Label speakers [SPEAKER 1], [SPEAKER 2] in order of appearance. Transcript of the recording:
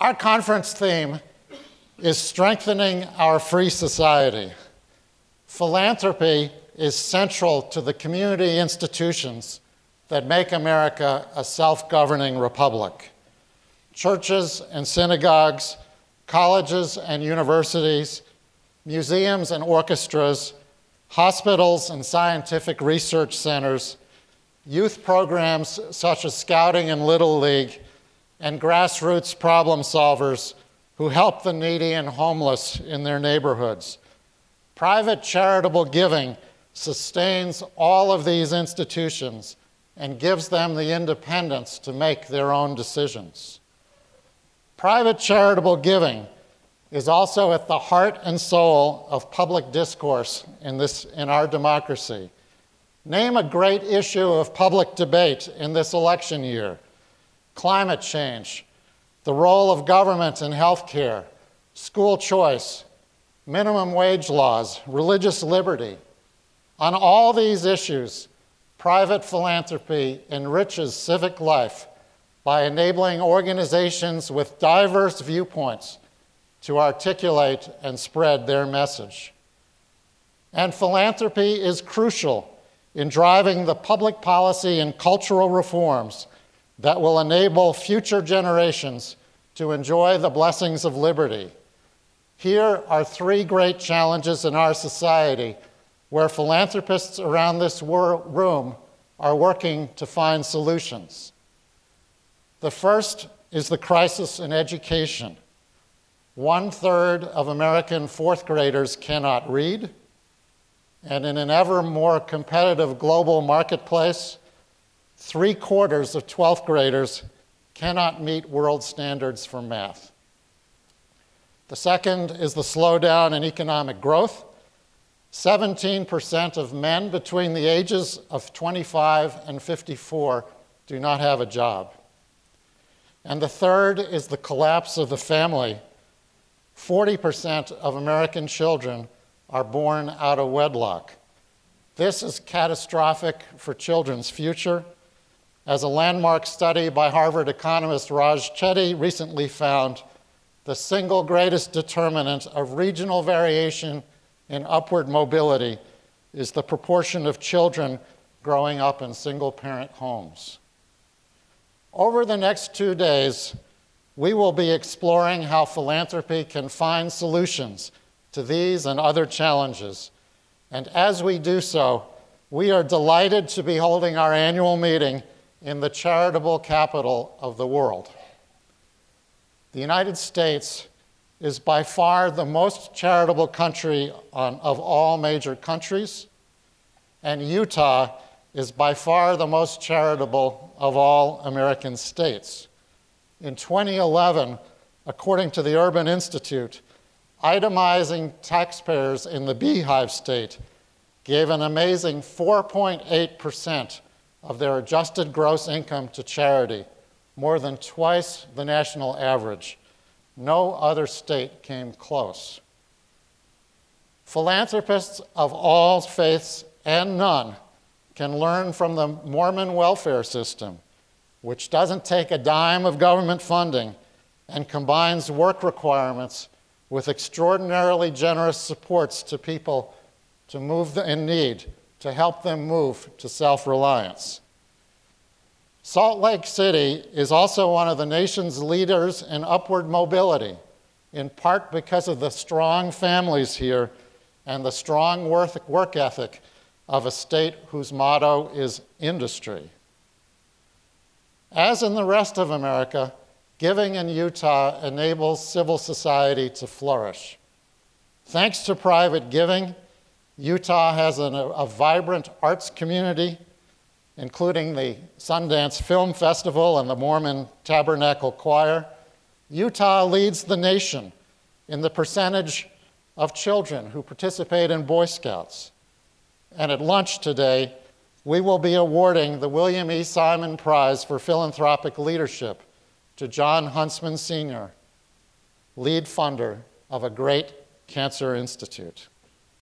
[SPEAKER 1] Our conference theme is strengthening our free society. Philanthropy is central to the community institutions that make America a self governing republic. Churches and synagogues, colleges and universities, museums and orchestras, hospitals and scientific research centers, youth programs such as Scouting and Little League, and grassroots problem solvers who help the needy and homeless in their neighborhoods. Private charitable giving sustains all of these institutions and gives them the independence to make their own decisions. Private charitable giving is also at the heart and soul of public discourse in, this, in our democracy. Name a great issue of public debate in this election year climate change, the role of government in healthcare, school choice, minimum wage laws, religious liberty. On all these issues, private philanthropy enriches civic life by enabling organizations with diverse viewpoints to articulate and spread their message. And philanthropy is crucial in driving the public policy and cultural reforms that will enable future generations to enjoy the blessings of liberty. Here are three great challenges in our society where philanthropists around this room are working to find solutions. The first is the crisis in education. One third of American fourth graders cannot read, and in an ever more competitive global marketplace, three quarters of 12th graders cannot meet world standards for math. The second is the slowdown in economic growth. 17% of men between the ages of 25 and 54 do not have a job. And the third is the collapse of the family. 40% of American children are born out of wedlock. This is catastrophic for children's future as a landmark study by Harvard economist Raj Chetty recently found, the single greatest determinant of regional variation in upward mobility is the proportion of children growing up in single parent homes. Over the next two days, we will be exploring how philanthropy can find solutions to these and other challenges. And as we do so, we are delighted to be holding our annual meeting in the charitable capital of the world. The United States is by far the most charitable country on, of all major countries, and Utah is by far the most charitable of all American states. In 2011, according to the Urban Institute, itemizing taxpayers in the Beehive State gave an amazing 4.8 percent of their adjusted gross income to charity, more than twice the national average. No other state came close. Philanthropists of all faiths and none can learn from the Mormon welfare system, which doesn't take a dime of government funding and combines work requirements with extraordinarily generous supports to people to move in need to help them move to self reliance. Salt Lake City is also one of the nation's leaders in upward mobility, in part because of the strong families here and the strong work ethic of a state whose motto is industry. As in the rest of America, giving in Utah enables civil society to flourish. Thanks to private giving, Utah has an, a vibrant arts community, including the Sundance Film Festival and the Mormon Tabernacle Choir. Utah leads the nation in the percentage of children who participate in Boy Scouts. And at lunch today, we will be awarding the William E. Simon Prize for Philanthropic Leadership to Jon Huntsman Sr., lead funder of a great cancer institute.